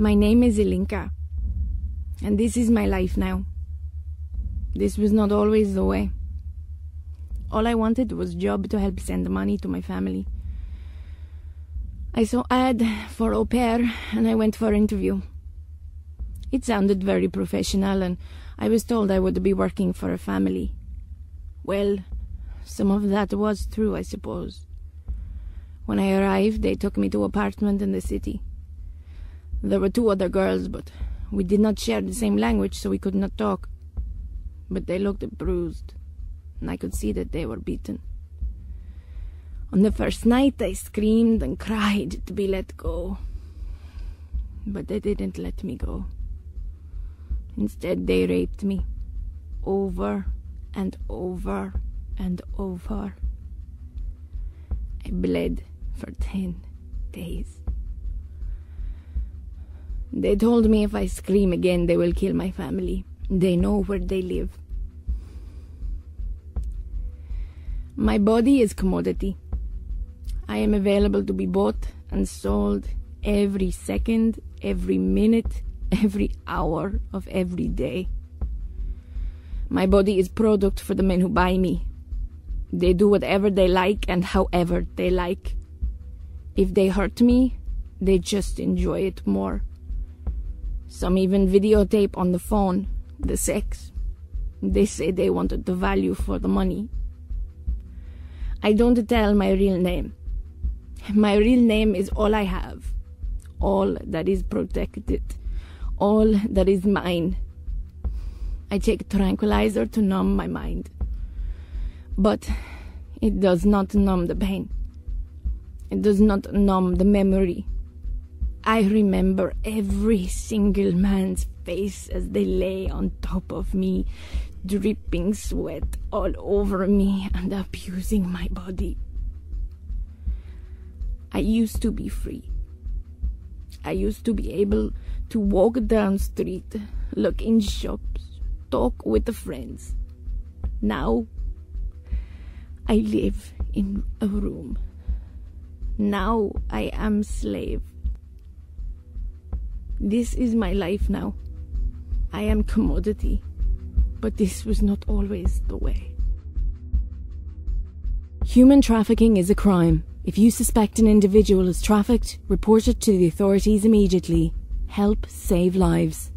My name is Ilinca, and this is my life now. This was not always the way. All I wanted was a job to help send money to my family. I saw ad for au pair and I went for interview. It sounded very professional and I was told I would be working for a family. Well, some of that was true, I suppose. When I arrived, they took me to apartment in the city. There were two other girls, but we did not share the same language, so we could not talk. But they looked bruised, and I could see that they were beaten. On the first night, I screamed and cried to be let go. But they didn't let me go. Instead, they raped me over and over and over. I bled for ten days. They told me if I scream again, they will kill my family. They know where they live. My body is commodity. I am available to be bought and sold every second, every minute, every hour of every day. My body is product for the men who buy me. They do whatever they like and however they like. If they hurt me, they just enjoy it more. Some even videotape on the phone the sex. They say they wanted the value for the money. I don't tell my real name. My real name is all I have, all that is protected, all that is mine. I take tranquilizer to numb my mind. But it does not numb the pain. It does not numb the memory. I remember every single man's face as they lay on top of me, dripping sweat all over me and abusing my body. I used to be free. I used to be able to walk down street, look in shops, talk with friends. Now I live in a room. Now I am slave. This is my life now. I am commodity. But this was not always the way. Human trafficking is a crime. If you suspect an individual is trafficked, report it to the authorities immediately. Help save lives.